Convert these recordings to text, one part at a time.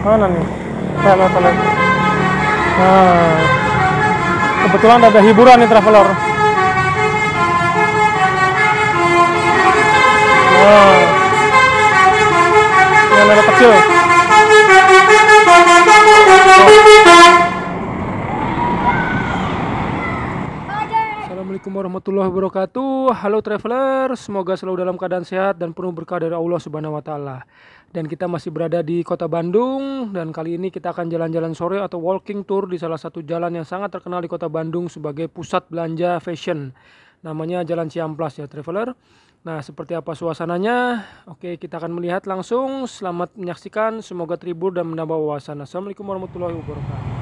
Mana nih? Lihat, lihat. Nah, kebetulan ada hiburan nih traveler. Nah, yang ada kecil. Assalamualaikum warahmatullahi wabarakatuh. Halo traveler, semoga selalu dalam keadaan sehat dan penuh berkah dari Allah Subhanahu wa taala. Dan kita masih berada di Kota Bandung dan kali ini kita akan jalan-jalan sore atau walking tour di salah satu jalan yang sangat terkenal di Kota Bandung sebagai pusat belanja fashion. Namanya Jalan Ciamplas ya traveler. Nah, seperti apa suasananya? Oke, kita akan melihat langsung. Selamat menyaksikan, semoga terhibur dan menambah wawasan. Assalamualaikum warahmatullahi wabarakatuh.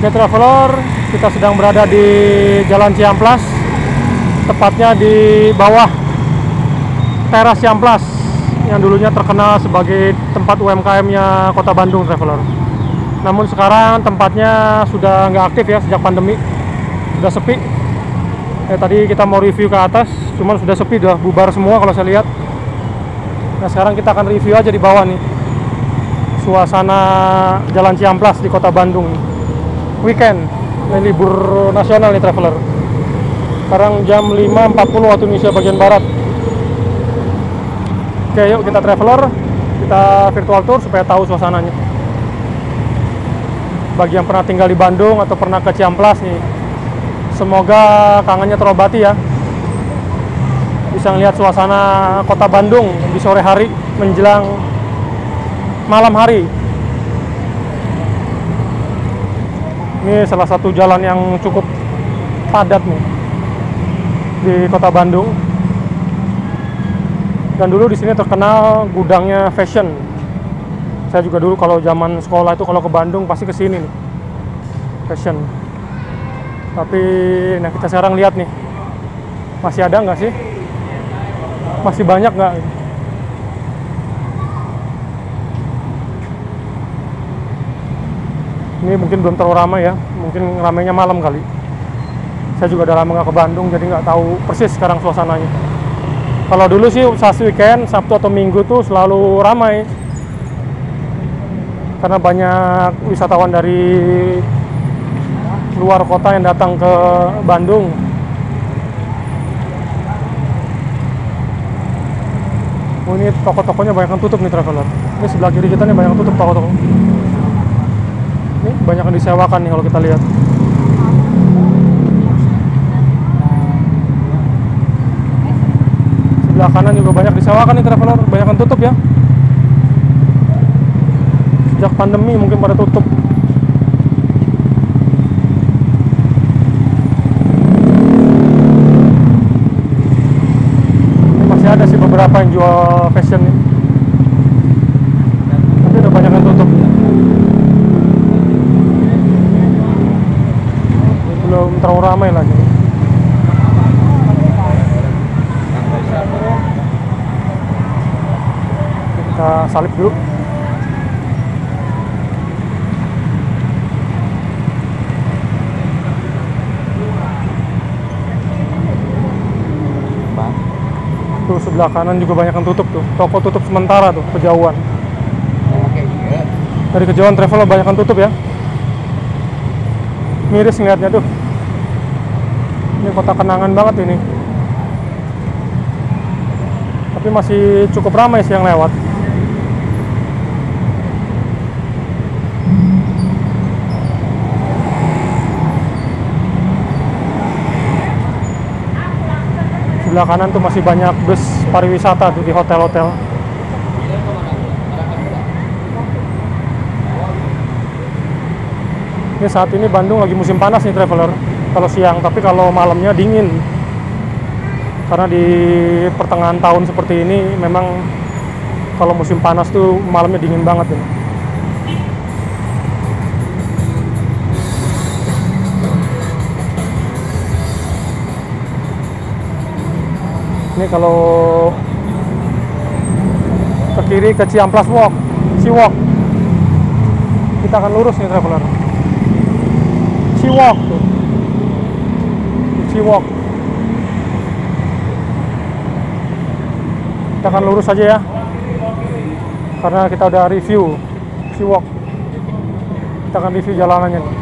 Oke traveler, kita sedang berada di Jalan Ciamplas, tepatnya di bawah teras Ciamplas yang dulunya terkenal sebagai tempat UMKM-nya Kota Bandung traveler. Namun sekarang tempatnya sudah nggak aktif ya sejak pandemi, sudah sepi. Eh, tadi kita mau review ke atas, cuman sudah sepi, udah bubar semua kalau saya lihat. Nah sekarang kita akan review aja di bawah nih, suasana Jalan Ciamplas di Kota Bandung weekend. Ini libur nasional nih traveler. Sekarang jam 5.40 waktu Indonesia bagian Barat. Oke yuk kita traveler. Kita virtual tour supaya tahu suasananya. Bagi yang pernah tinggal di Bandung atau pernah ke Ciamplas nih semoga kangennya terobati ya. Bisa ngeliat suasana kota Bandung di sore hari menjelang malam hari Ini salah satu jalan yang cukup padat nih di kota Bandung. Dan dulu di sini terkenal gudangnya fashion. Saya juga dulu kalau zaman sekolah itu kalau ke Bandung pasti ke sini nih. Fashion. Tapi nah kita sekarang lihat nih. Masih ada nggak sih? Masih banyak nggak? Ini mungkin belum terlalu ramai ya. Mungkin ramainya malam kali. Saya juga udah lama nggak ke Bandung jadi nggak tahu persis sekarang suasananya. Kalau dulu sih saat weekend Sabtu atau Minggu tuh selalu ramai. Karena banyak wisatawan dari luar kota yang datang ke Bandung. Oh ini toko-tokonya banyak yang tutup nih traveler. Ini sebelah kiri kita nih banyak yang tutup toko-toko banyak yang disewakan nih kalau kita lihat. Sebelah kanan juga banyak disewakan nih traveler, banyak yang tutup ya. Sejak pandemi mungkin pada tutup. Ini masih ada sih beberapa yang jual fashion nih. Tapi udah banyak yang tutup. belum terlalu ramai lagi. Kita salip dulu. Tuh sebelah kanan juga banyak yang tutup tuh. Toko tutup sementara tuh kejauhan. Dari kejauhan travel banyak yang tutup ya. Miris ngeliatnya tuh ini kota kenangan banget ini. Tapi masih cukup ramai sih yang lewat. Sebelah kanan tuh masih banyak bus pariwisata tuh di hotel-hotel. Ini saat ini Bandung lagi musim panas nih traveler kalau siang tapi kalau malamnya dingin karena di pertengahan tahun seperti ini memang kalau musim panas tuh malamnya dingin banget ini ini kalau ke kiri ke Ciamplas Walk, Ciwalk. Kita akan lurus nih traveler. Ciwalk tuh. Ciwalk. Kita akan lurus aja ya. Karena kita udah review Ciwalk. Kita akan review jalanannya. ya.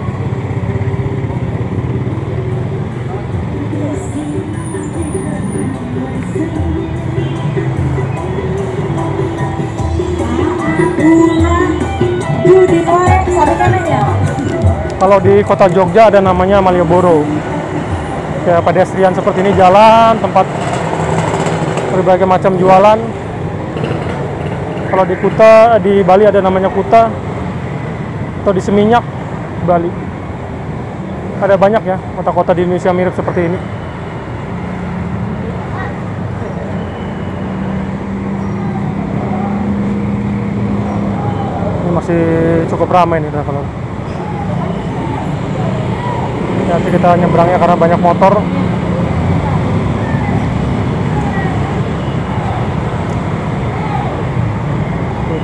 Kalau di kota Jogja ada namanya Malioboro. Kayak pedestrian seperti ini jalan, tempat berbagai macam jualan. Kalau di Kuta, di Bali ada namanya Kuta. Atau di Seminyak, Bali. Ada banyak ya kota-kota di Indonesia mirip seperti ini. Ini masih cukup ramai nih traveler. Nanti kita nyebrangnya karena banyak motor.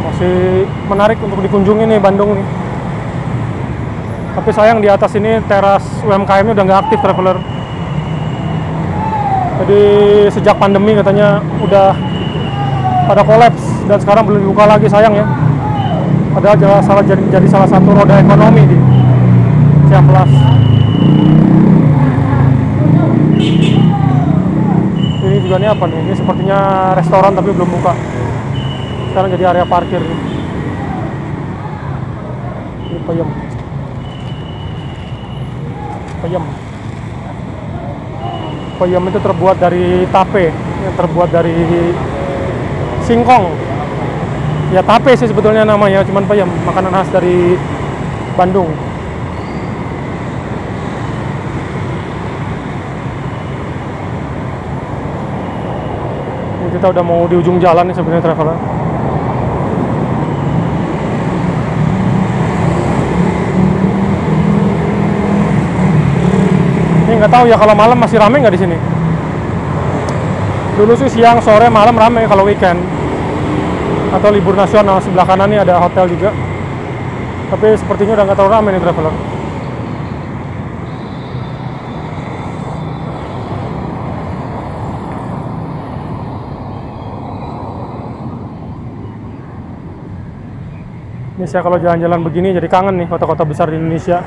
Masih menarik untuk dikunjungi nih Bandung nih. Tapi sayang di atas ini teras UMKM-nya udah nggak aktif traveler. Jadi sejak pandemi katanya udah pada kolaps dan sekarang belum dibuka lagi sayang ya. Padahal jadi, jadi salah satu roda ekonomi di Ciamplas. Juga nih apa nih? Ini sepertinya restoran tapi belum buka. Sekarang jadi area parkir. Ini peyem. Peyem. Peyem itu terbuat dari tape, yang terbuat dari singkong. Ya tape sih sebetulnya namanya, cuman peyem, makanan khas dari Bandung. Kita udah mau di ujung jalan nih sebenarnya traveler. Ini nggak tahu ya kalau malam masih rame nggak di sini. Dulu sih siang, sore, malam rame kalau weekend atau libur nasional sebelah kanan nih ada hotel juga. Tapi sepertinya udah nggak terlalu rame nih traveler. Ini saya kalau jalan-jalan begini jadi kangen nih kota-kota besar di Indonesia.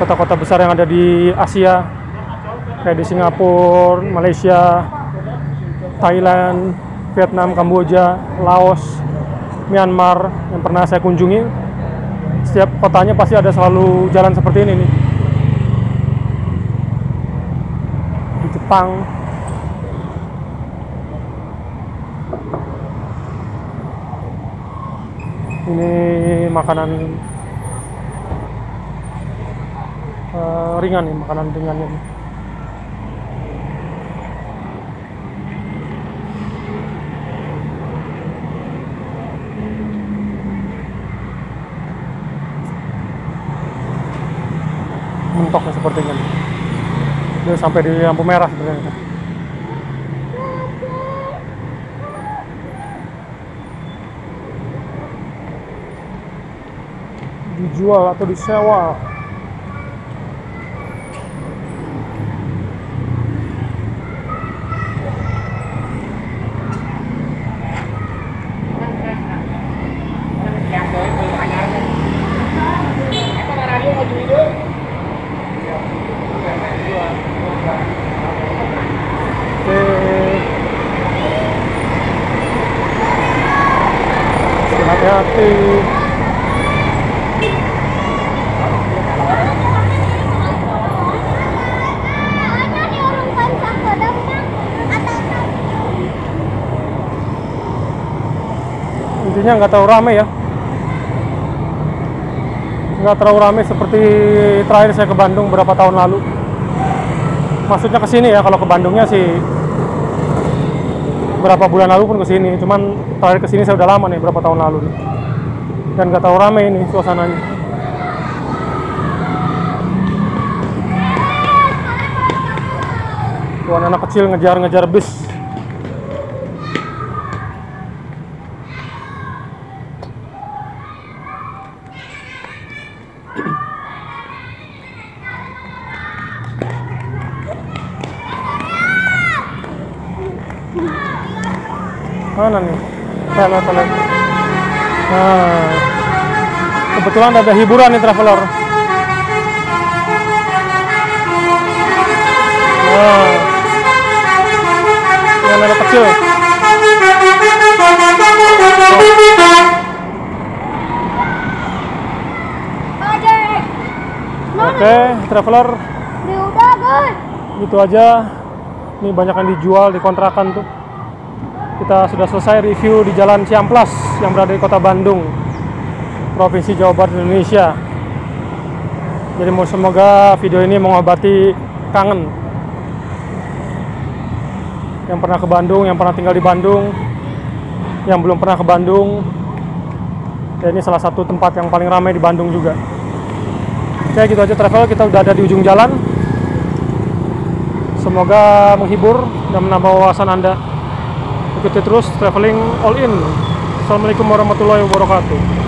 Kota-kota besar yang ada di Asia, kayak di Singapura, Malaysia, Thailand, Vietnam, Kamboja, Laos, Myanmar yang pernah saya kunjungi. Setiap kotanya pasti ada selalu jalan seperti ini nih. Di Jepang, ini makanan eh, ringan nih makanan ringannya nih. mentoknya sepertinya dia sampai di lampu merah sebenarnya dijual atau disewa Oke. Hati-hati. Intinya nggak terlalu rame ya. Nggak terlalu rame seperti terakhir saya ke Bandung beberapa tahun lalu. Maksudnya ke sini ya, kalau ke Bandungnya sih berapa bulan lalu pun ke sini. Cuman terakhir ke sini saya udah lama nih, berapa tahun lalu nih. Dan nggak terlalu rame ini suasananya. Tuh anak kecil ngejar-ngejar bis. Mana nih? Saya lihat. Nah, kebetulan ada hiburan nih traveler. Nah, yang ada kecil. Oke, traveler, Ini udah guys. gitu aja. Ini banyak yang dijual di kontrakan tuh. Kita sudah selesai review di Jalan Ciamplas yang berada di Kota Bandung, Provinsi Jawa Barat Indonesia. Jadi semoga video ini mengobati kangen yang pernah ke Bandung, yang pernah tinggal di Bandung, yang belum pernah ke Bandung. Ya, ini salah satu tempat yang paling ramai di Bandung juga. Oke, gitu aja travel. Kita udah ada di ujung jalan. Semoga menghibur dan menambah wawasan Anda. Ikuti terus traveling all in. Assalamualaikum warahmatullahi wabarakatuh.